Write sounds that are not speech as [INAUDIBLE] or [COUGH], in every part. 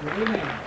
Good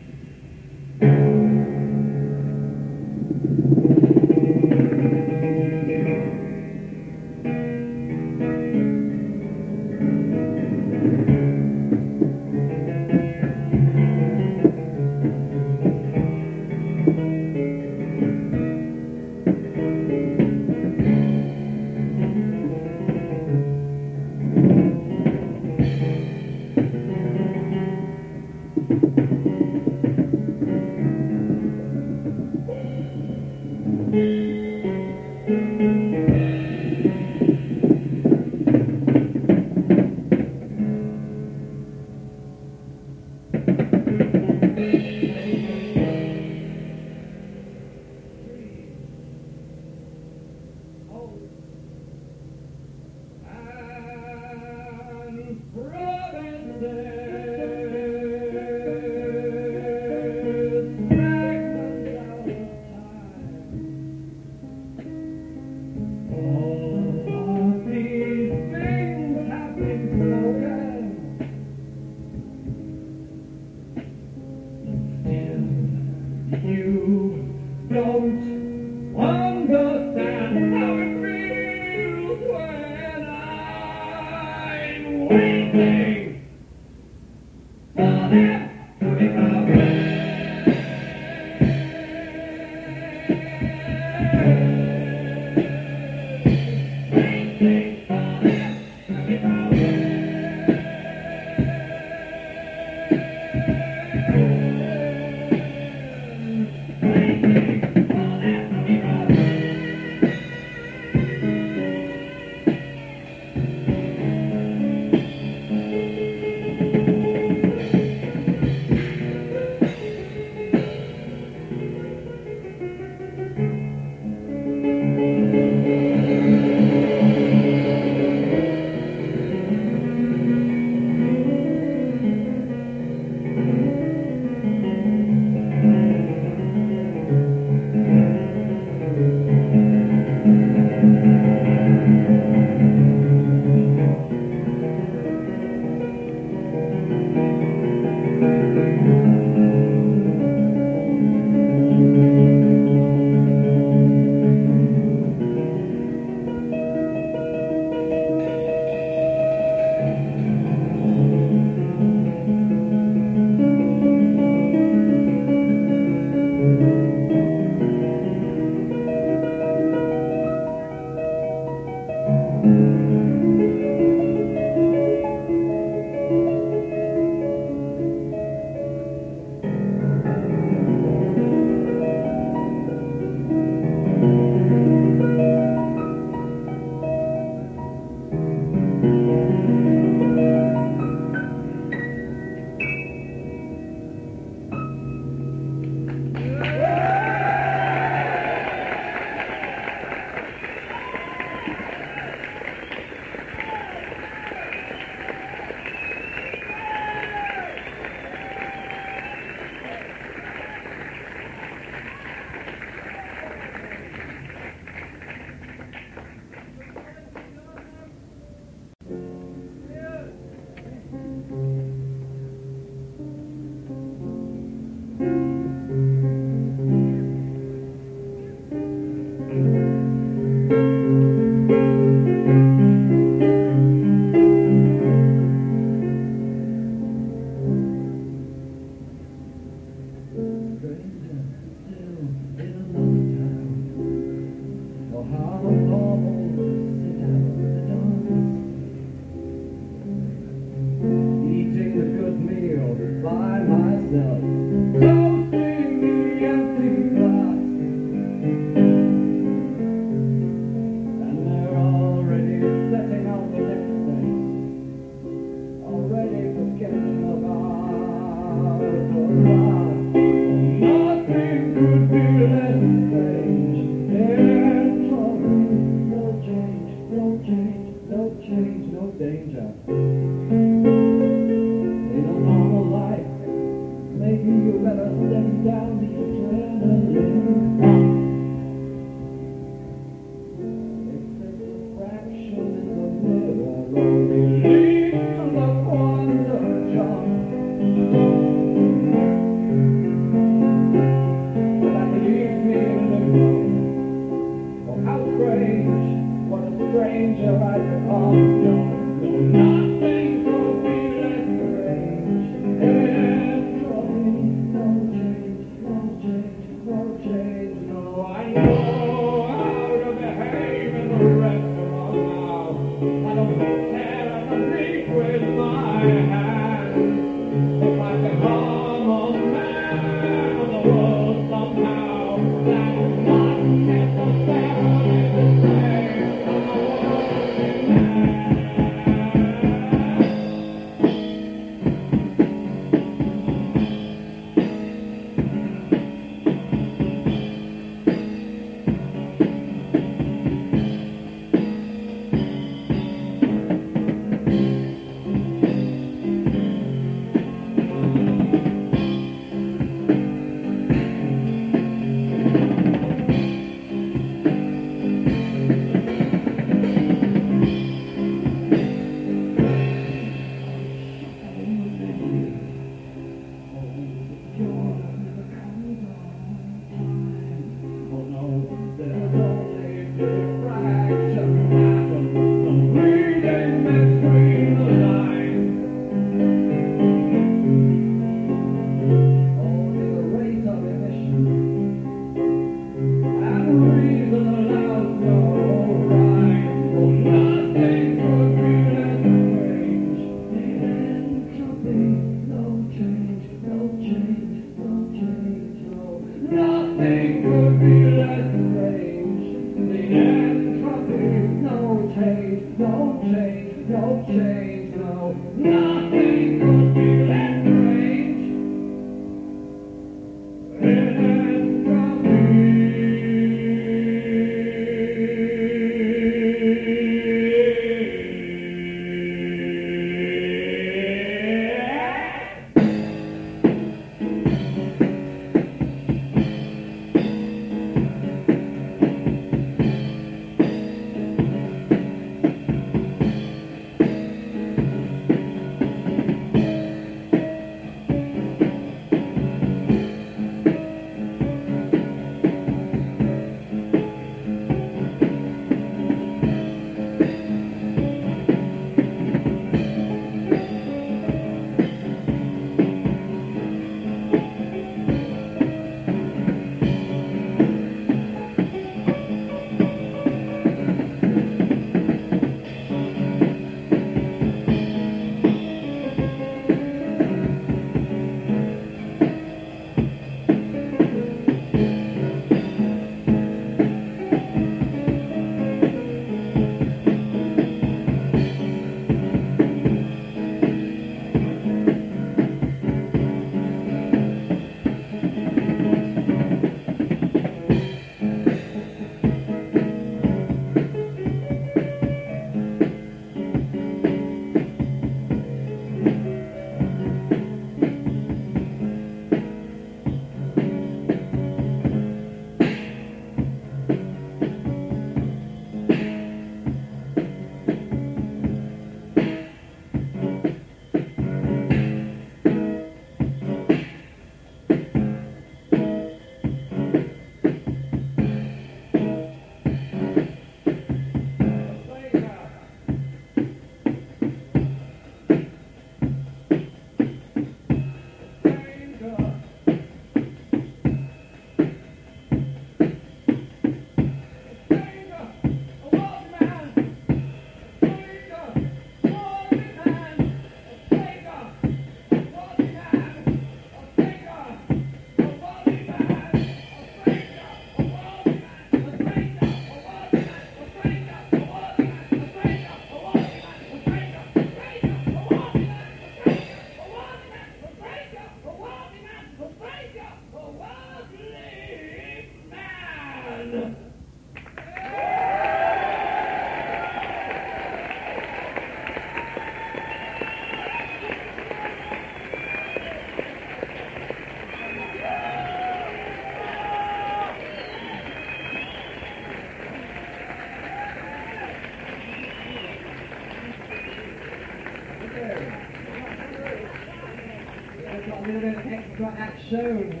little bit of extra action.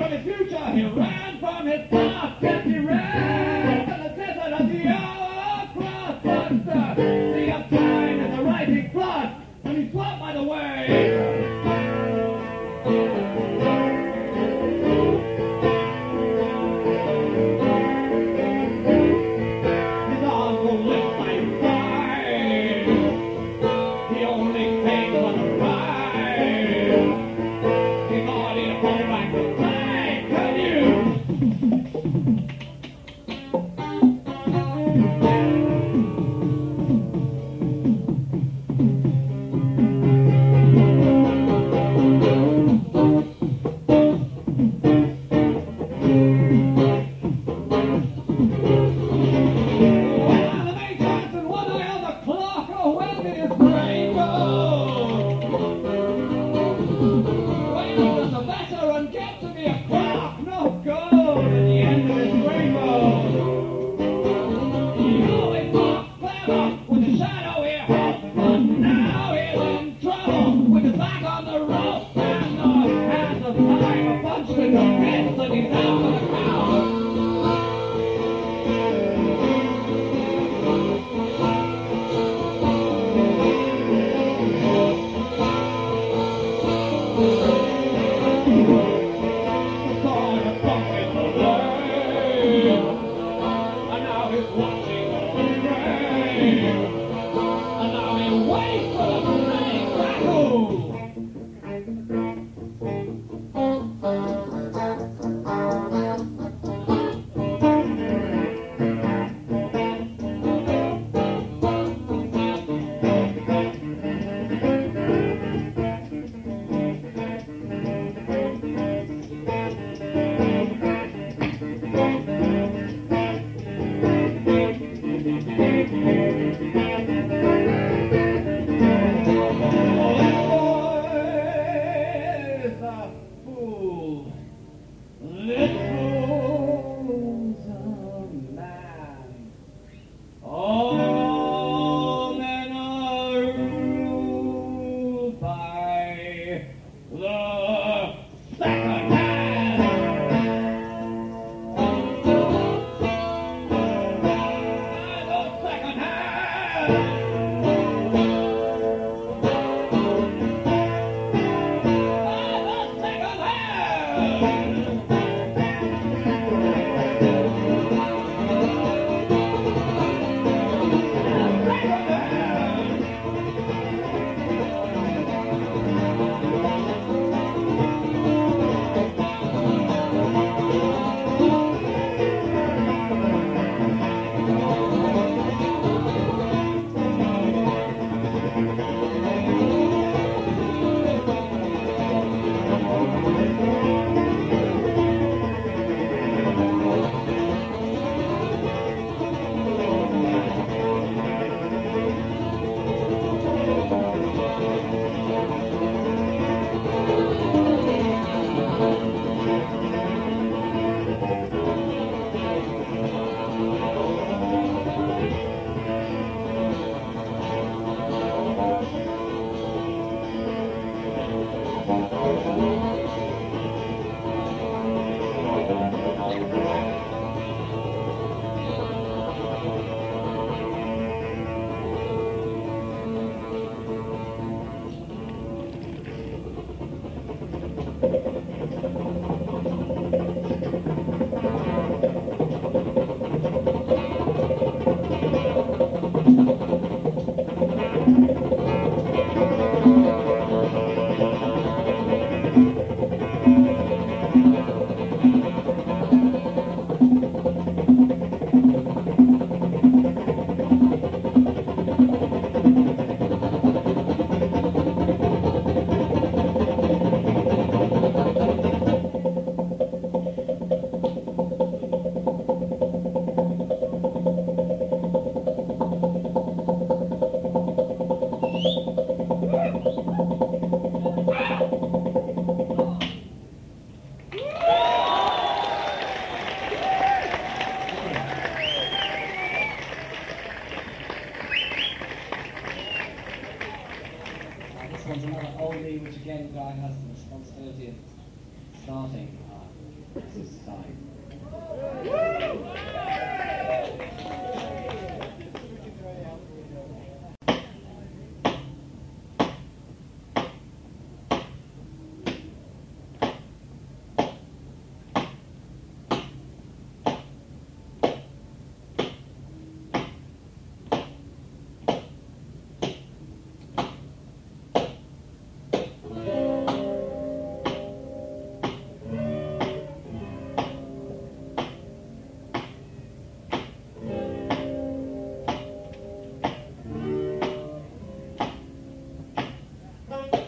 For the future, he ran from his past,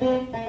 Mm-hmm.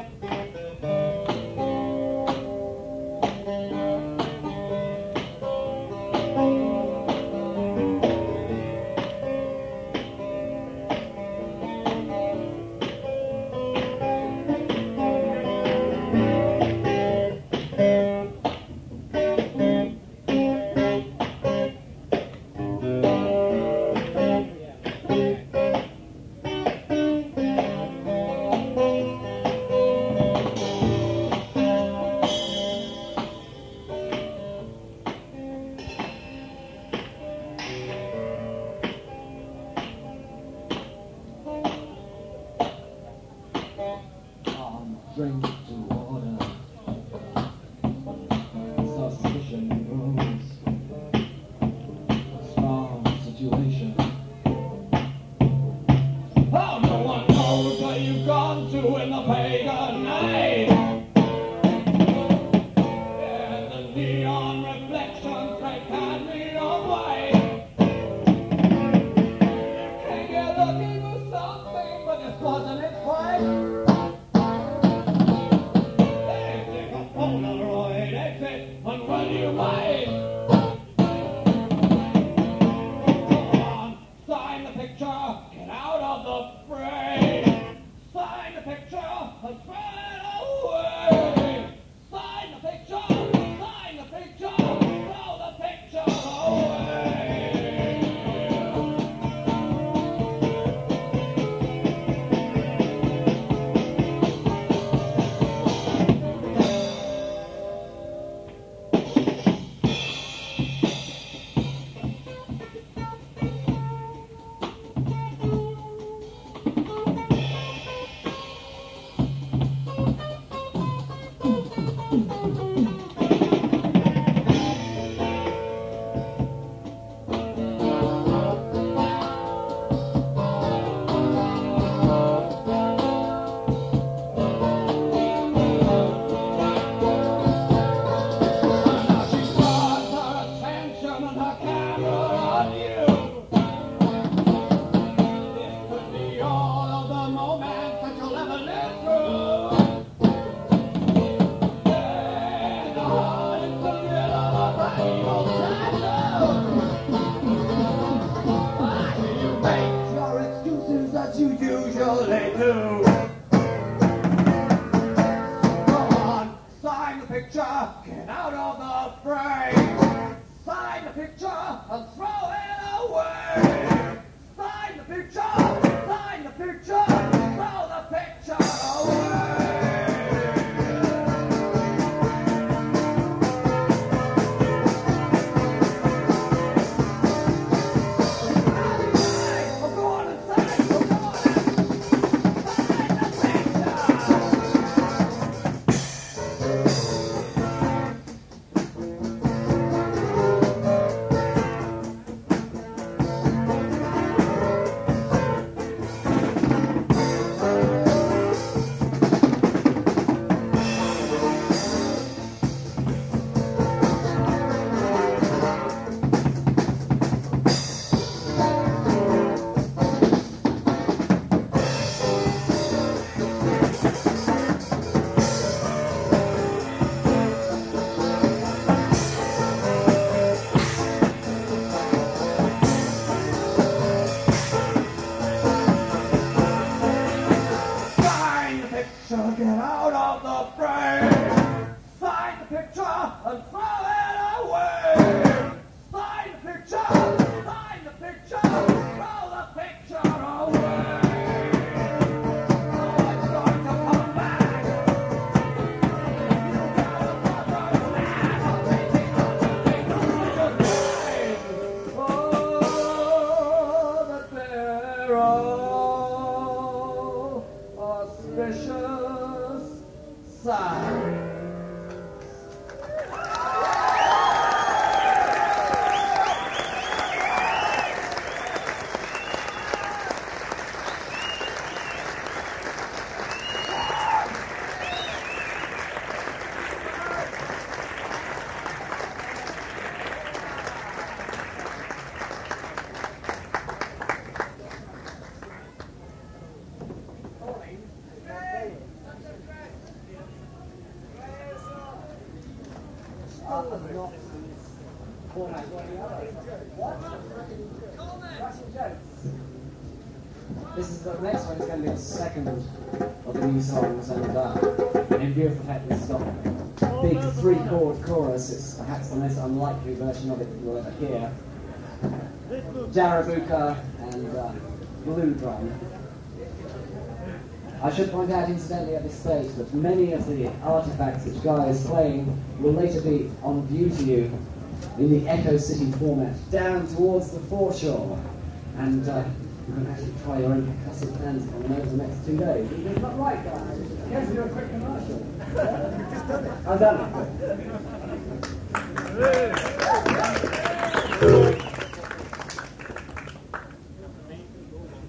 And uh, drum. I should point out, incidentally, at this stage that many of the artifacts which Guy is playing will later be on view to you in the Echo City format, down towards the foreshore. And uh, you can actually try your own percussive hands on over the next two days. That right, Guy? Yes, do a quick commercial. [LAUGHS] I've done it. It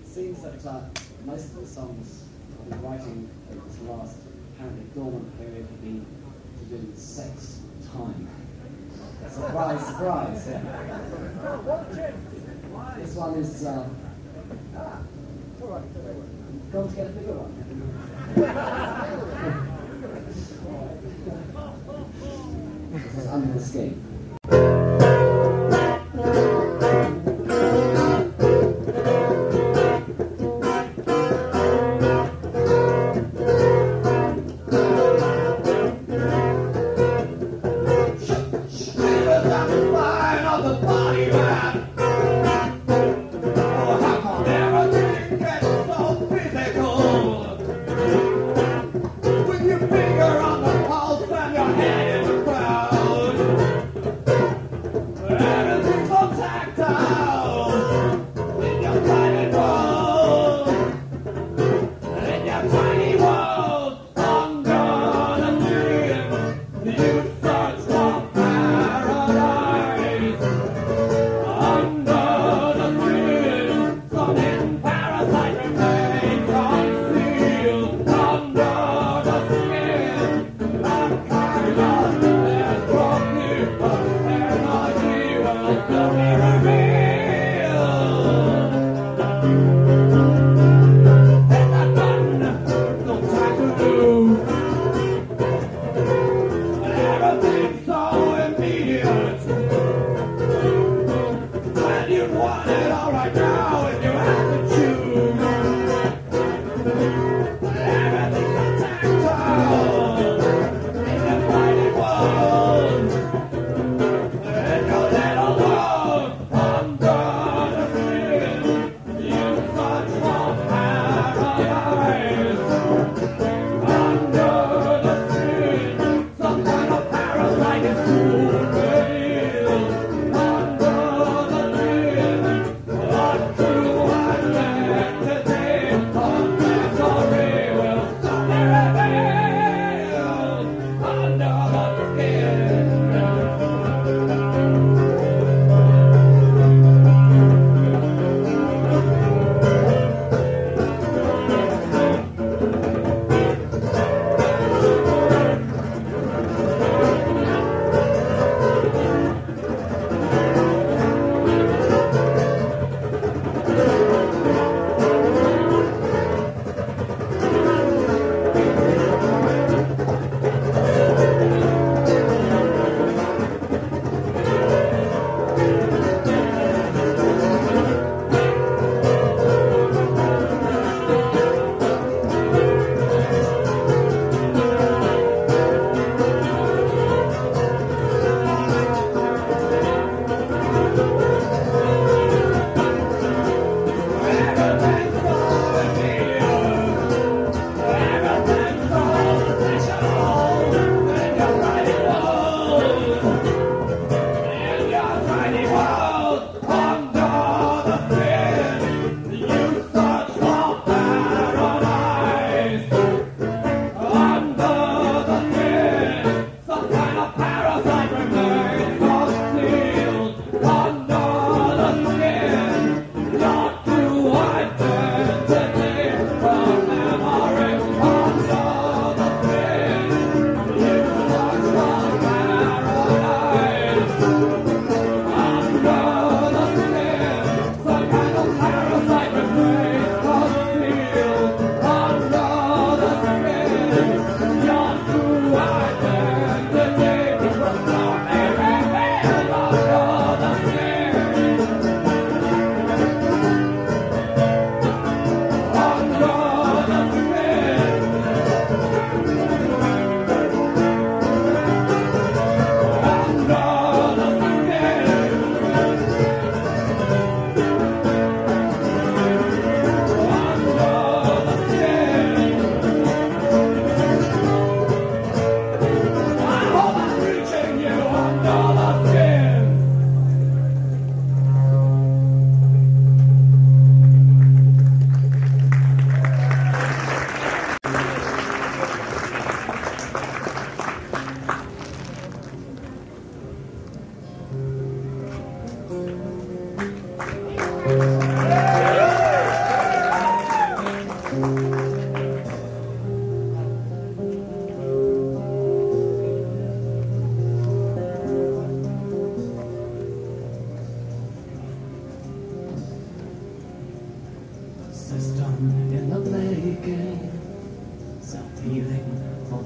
seems that most of the songs I've been writing over this last apparently dormant period have been to do with sex and time. Surprise, surprise. Yeah. This one is. Uh. Go to get a bigger one. [LAUGHS] this is under.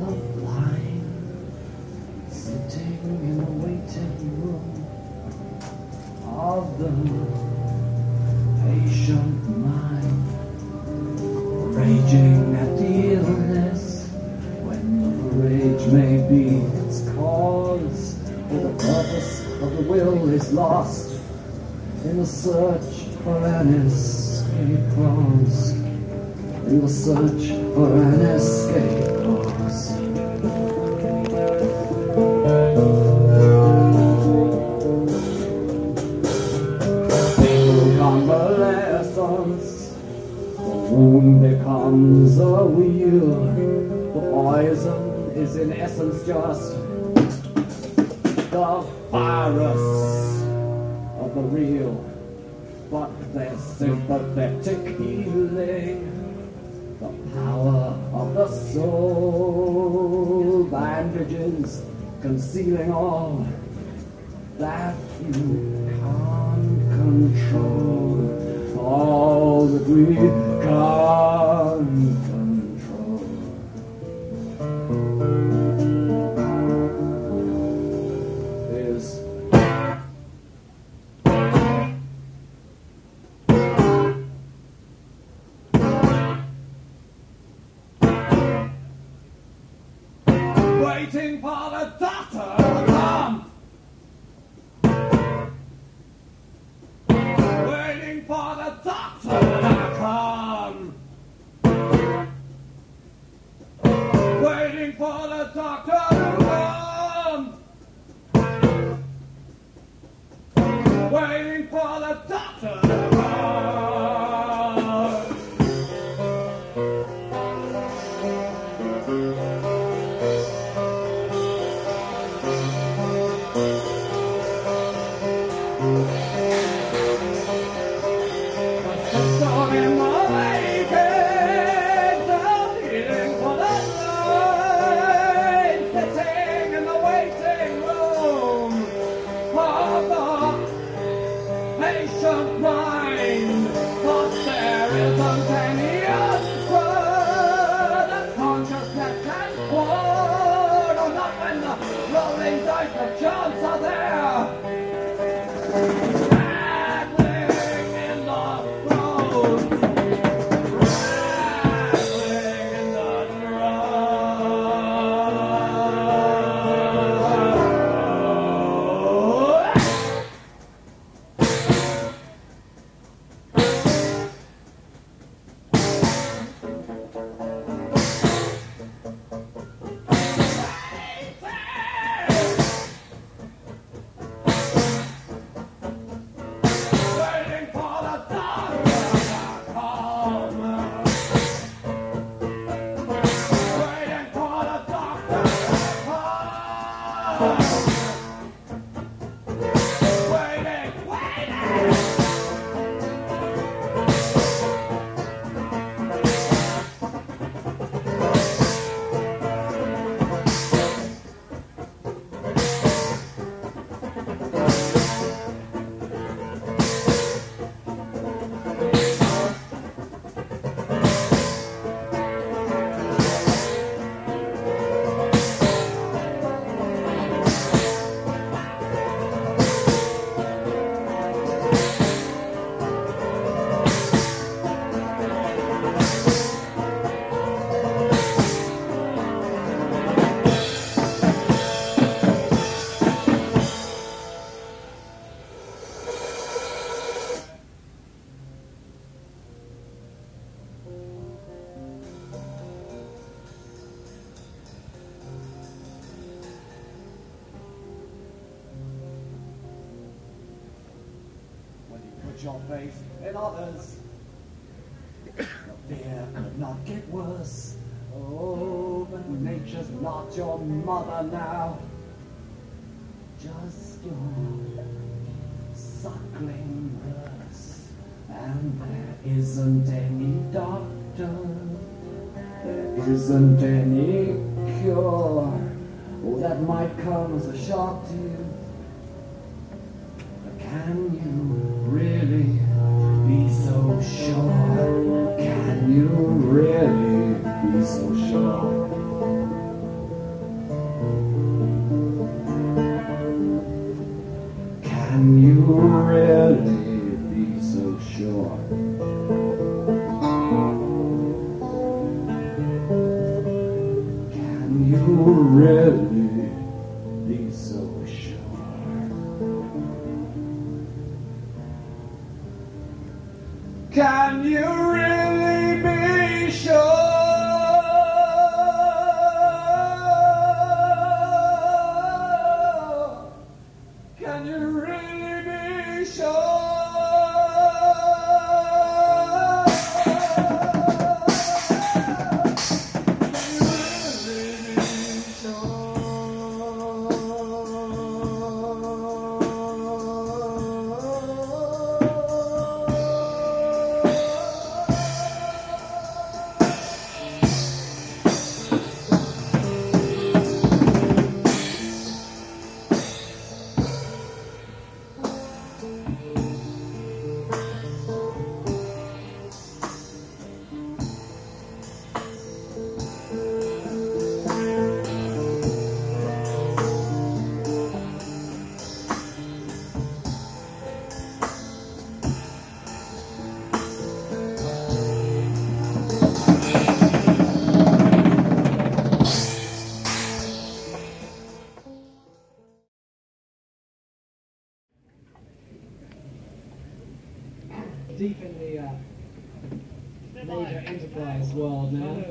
The blind, sitting in the waiting room of the patient mind, raging at the illness when the rage may be its cause, or the purpose of the will is lost in the search for an escape clause. In the search for an escape is in essence just the virus of the real, but there's sympathetic healing, the power of the soul, bandages concealing all that you world now.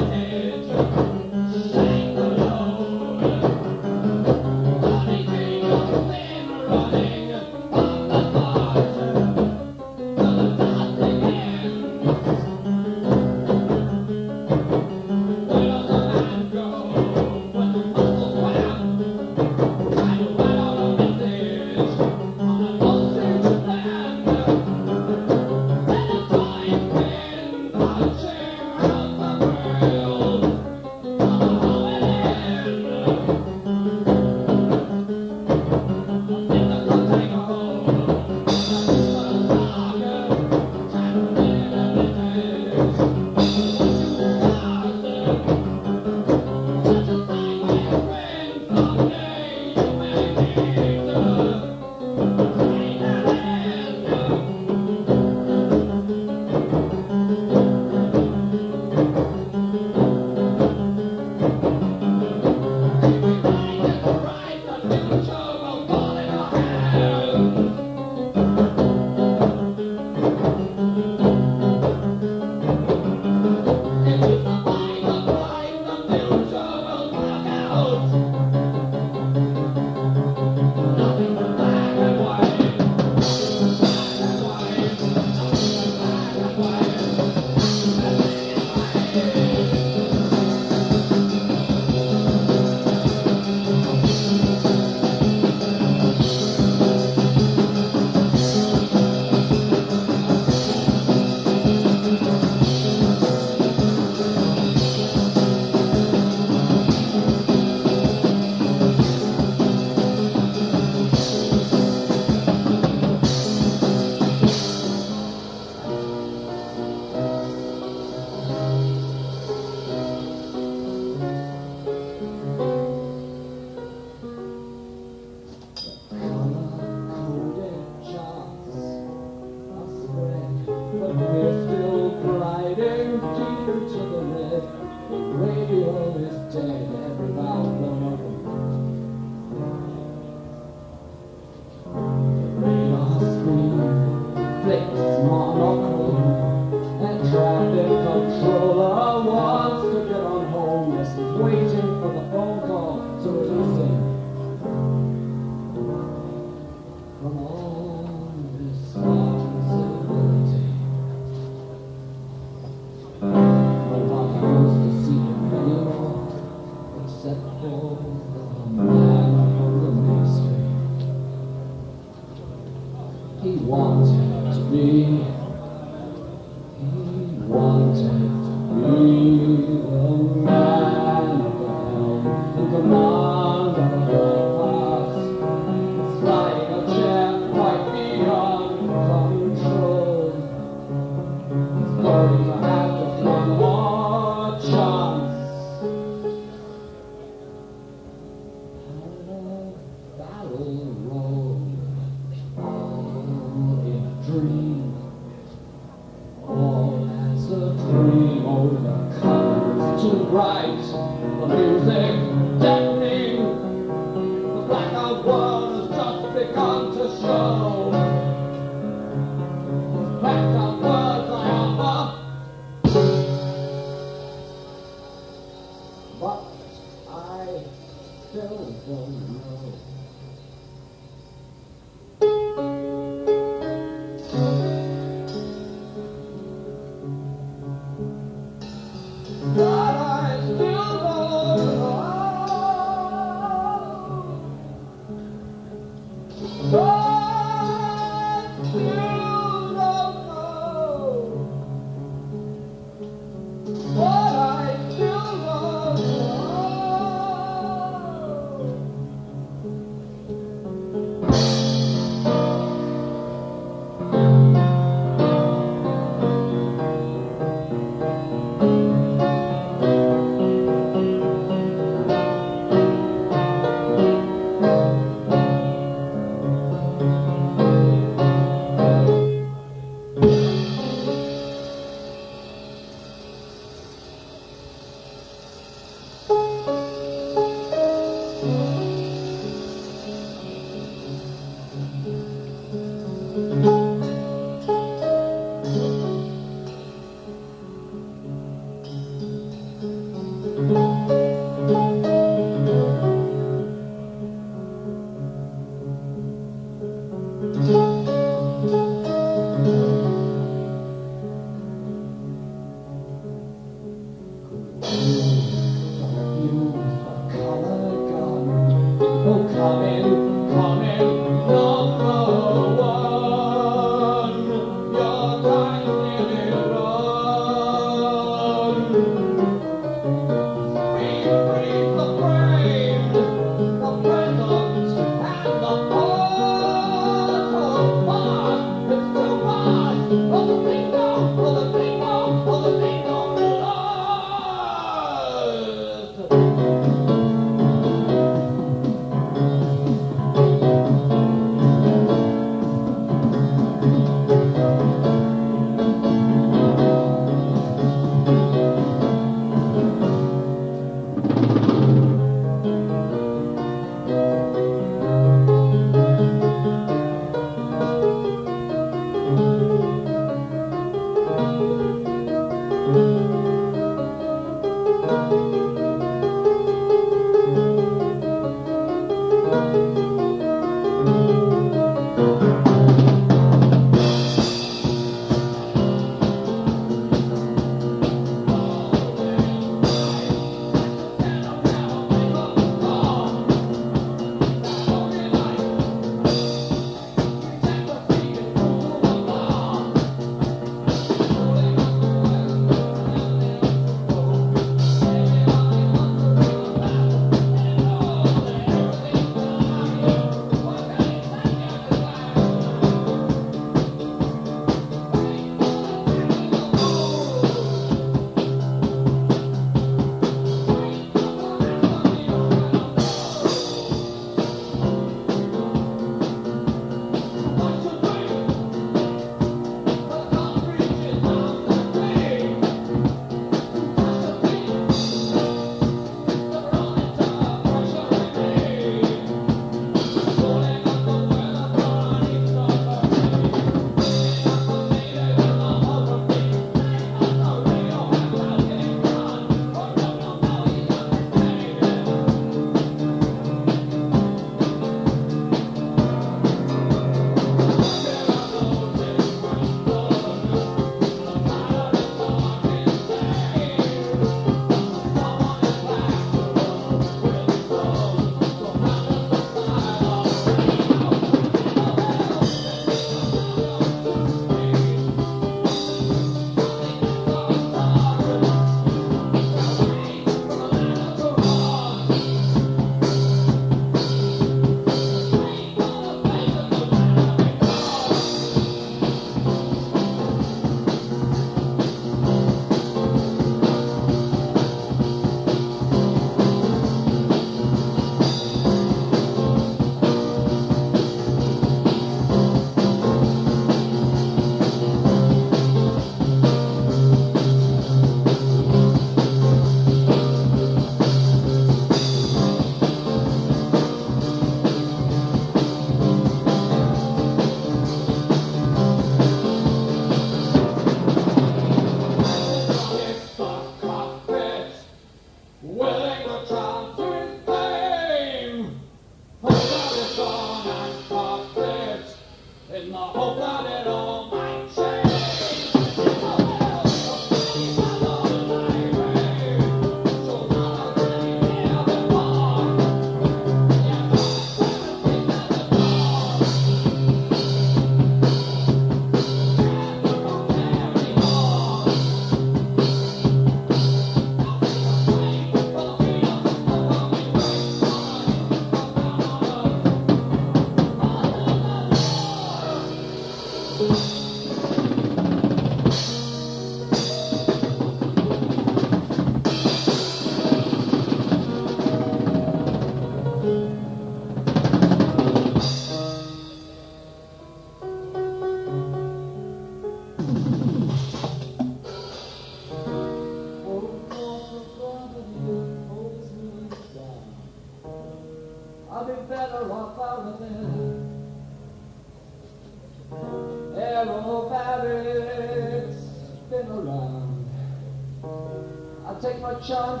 Take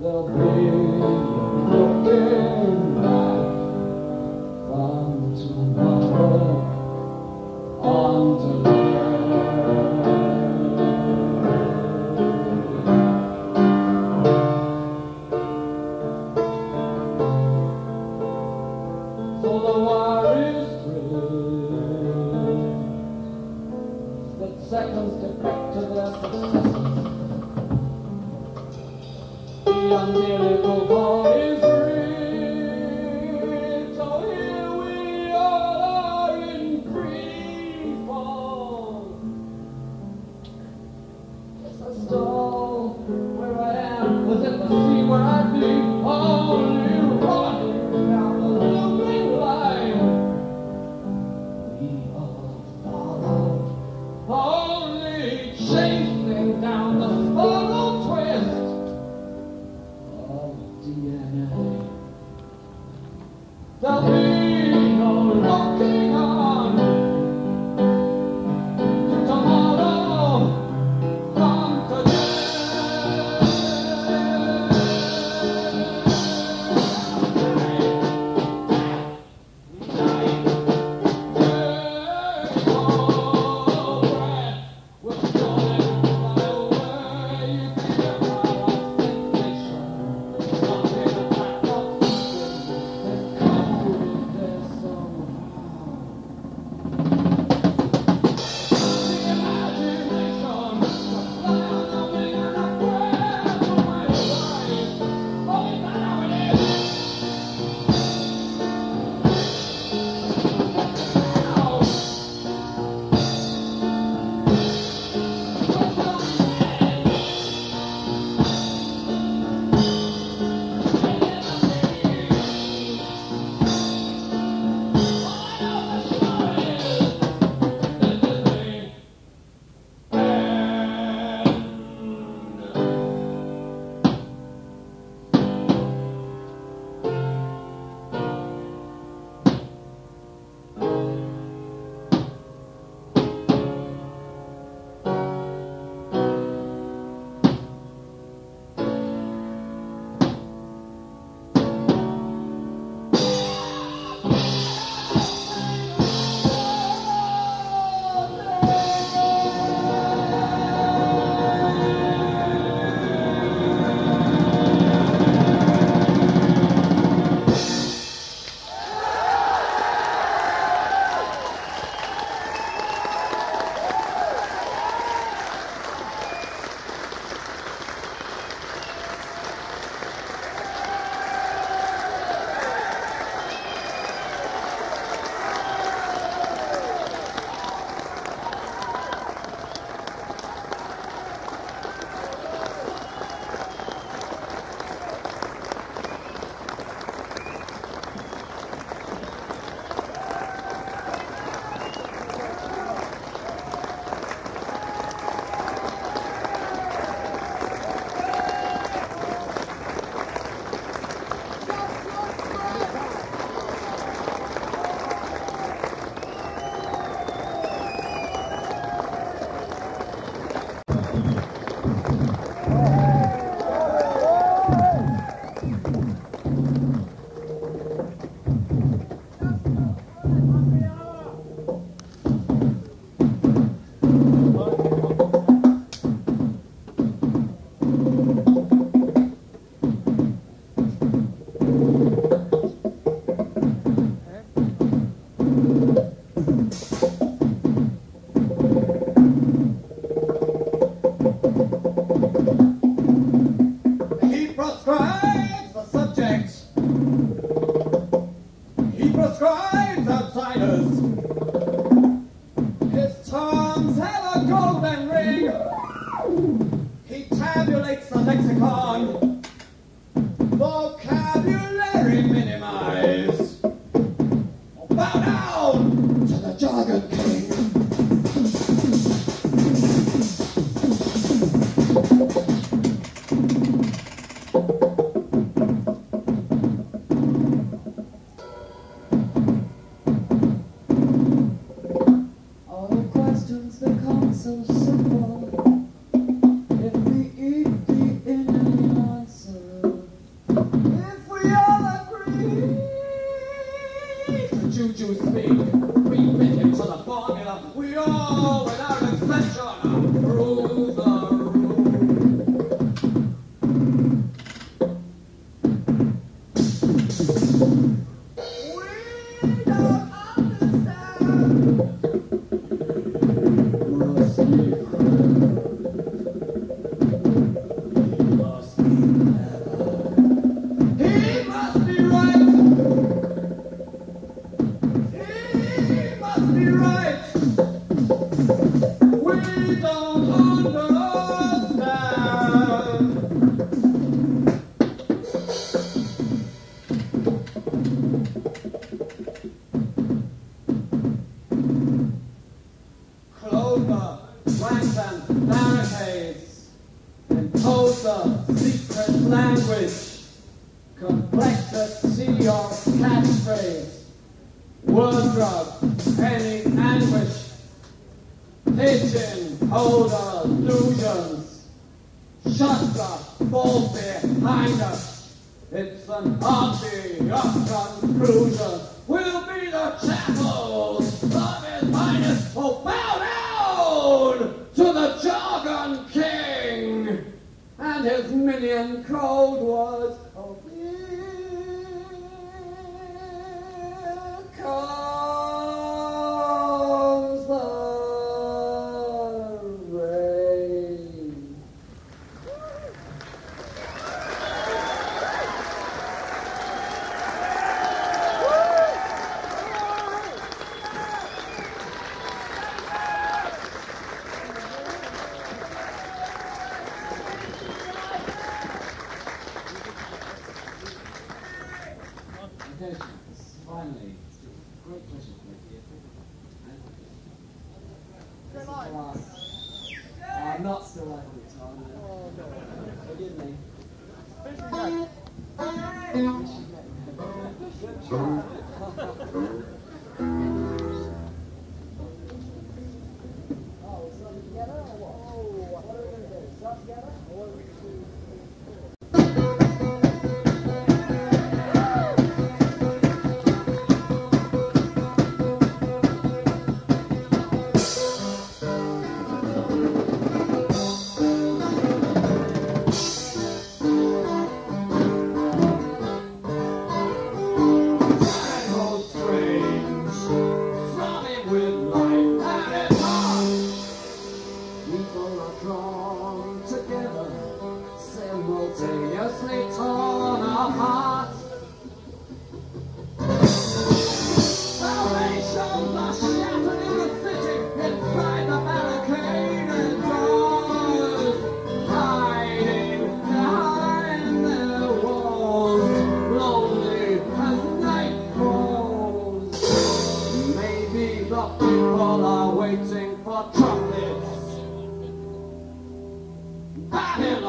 There'll be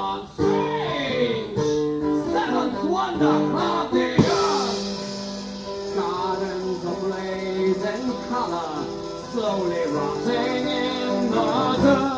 on. Seventh wonder of the earth. Gardens color, slowly rotting in the dirt.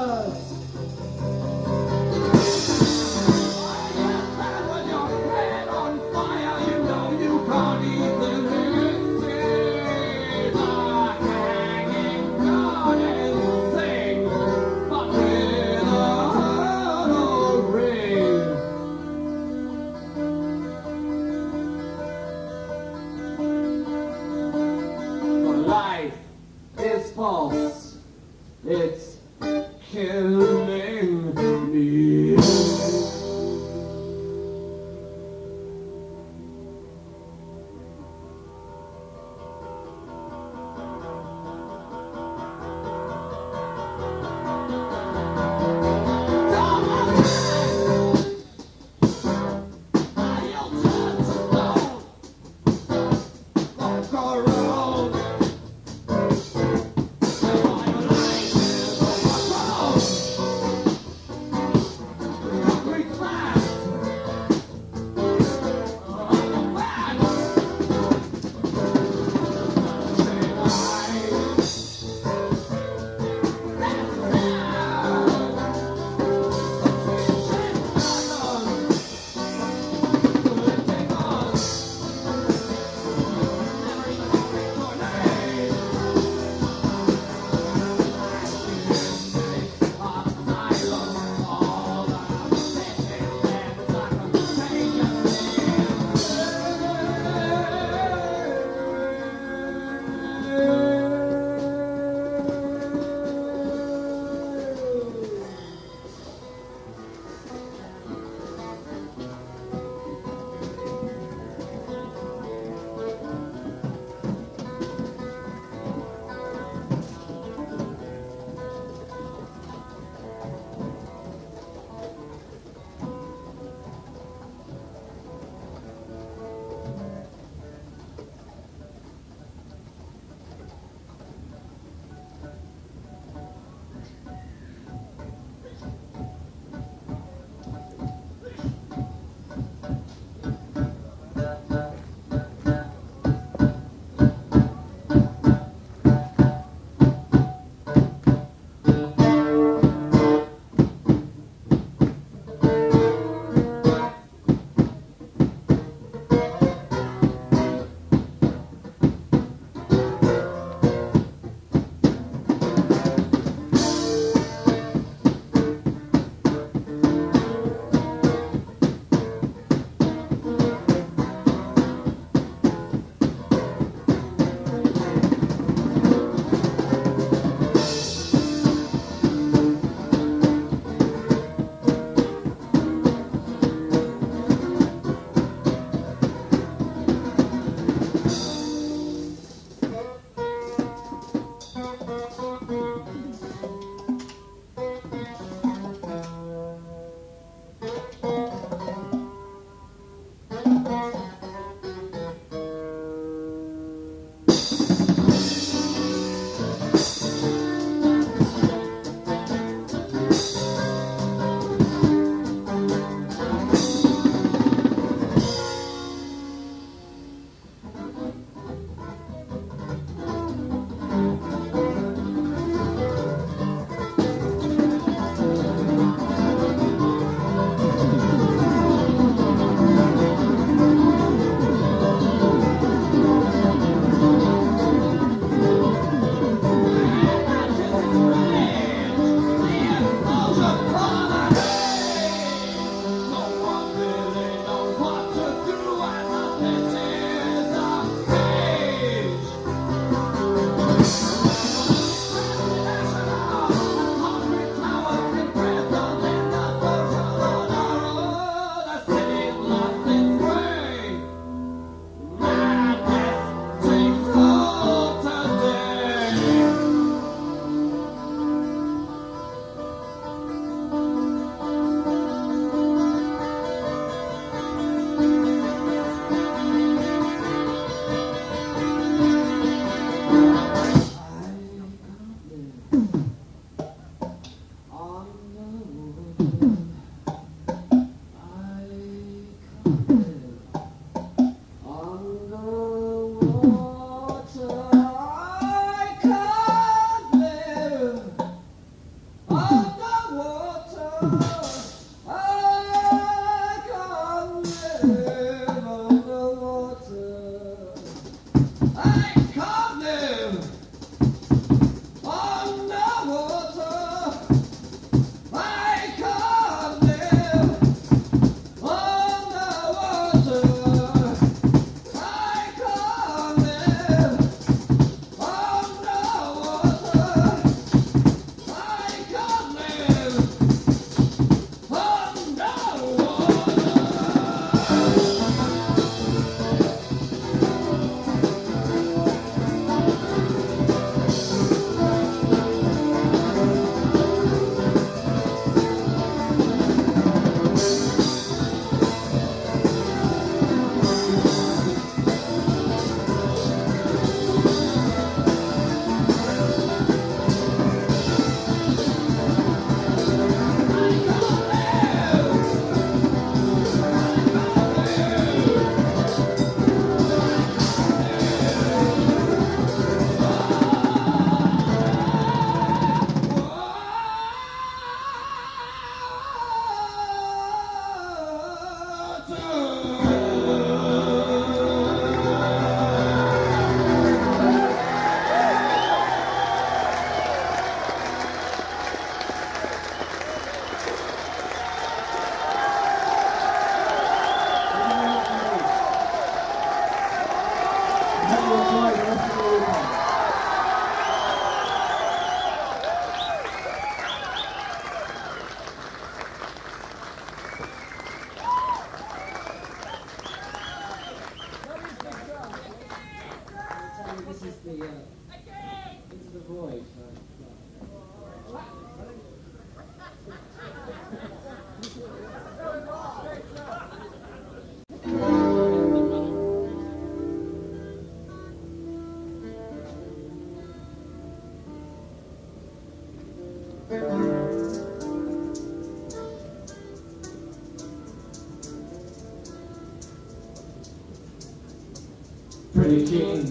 routine.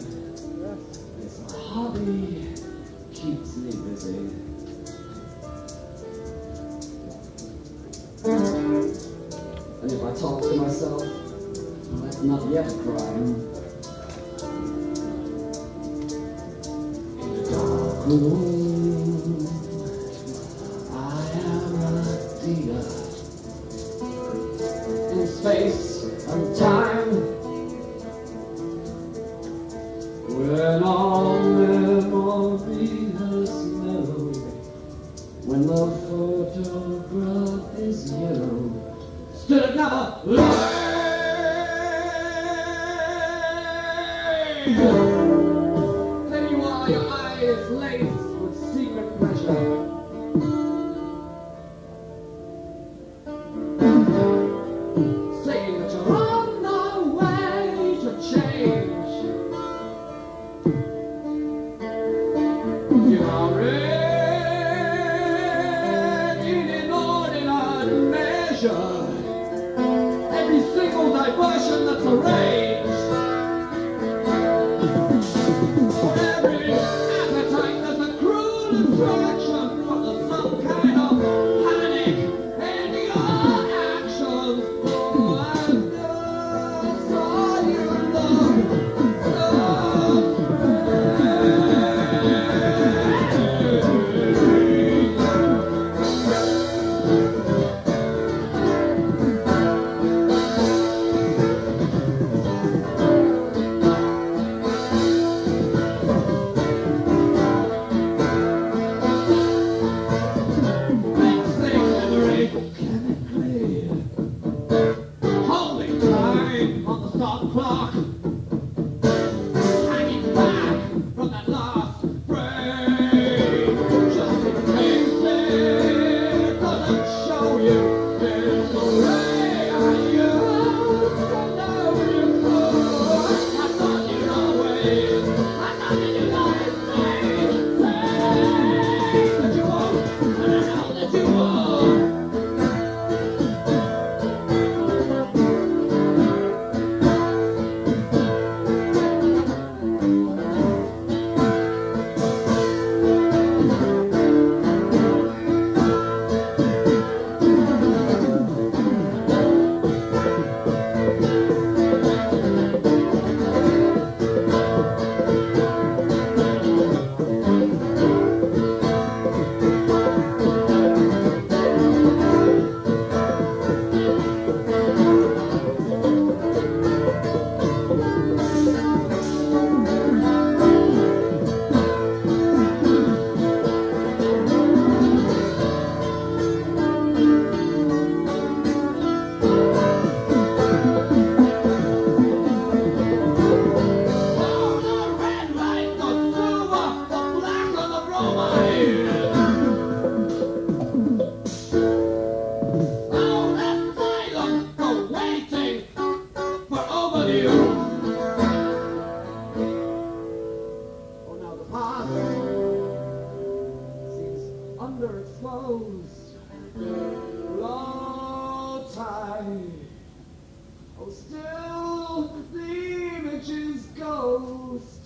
This hobby keeps me busy. And if I talk to myself, well, that's not yet a crime. In the dark room. still the images ghost.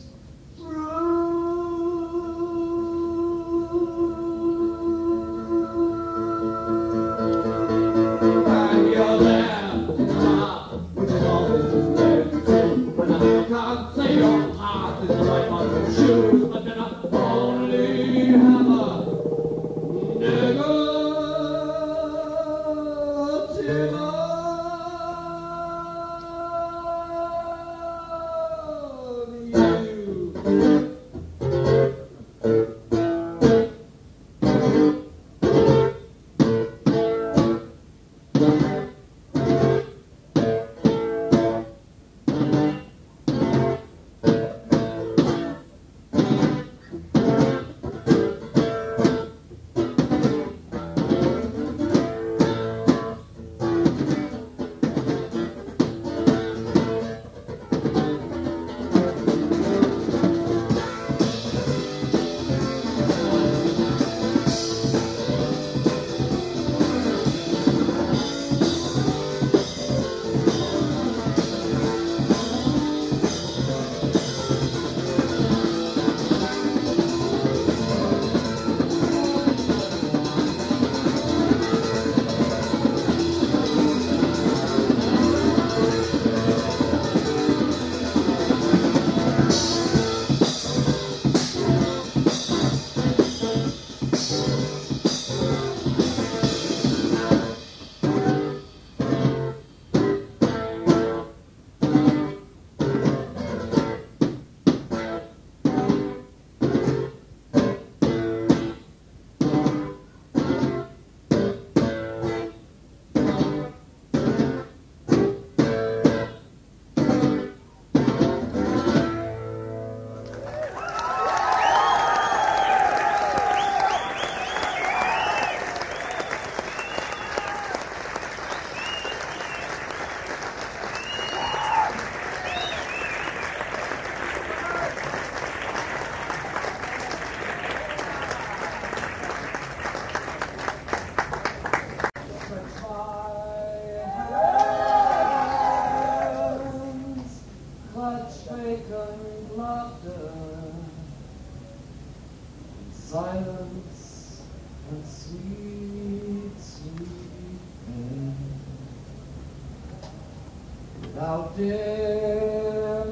demand,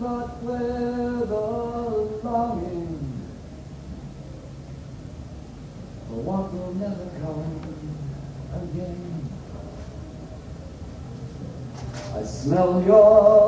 but with a longing for what will never come again. I smell your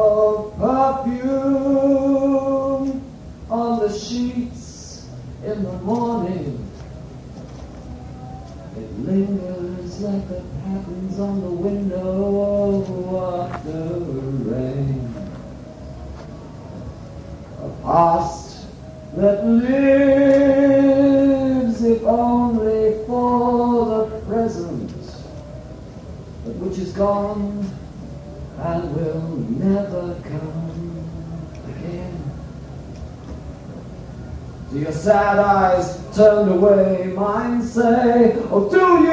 say, or do you?